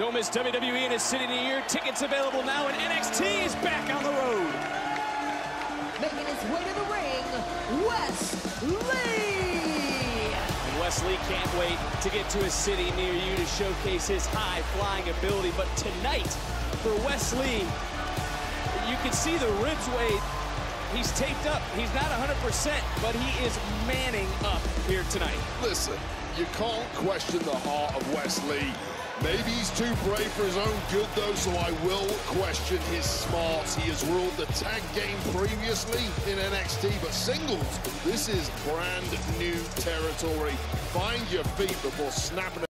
Don't miss WWE in a city near year. Tickets available now, and NXT is back on the road. Making his way to the ring, Wes Lee. And Wes Lee can't wait to get to a city near you to showcase his high-flying ability. But tonight, for Wes Lee, you can see the ribs weight. He's taped up. He's not 100%, but he is manning up here tonight. Listen, you can't question the heart of Wes Lee. Maybe he's too brave for his own good, though, so I will question his smarts. He has ruled the tag game previously in NXT, but singles, this is brand new territory. Find your feet before snapping